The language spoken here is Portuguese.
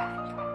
tarde.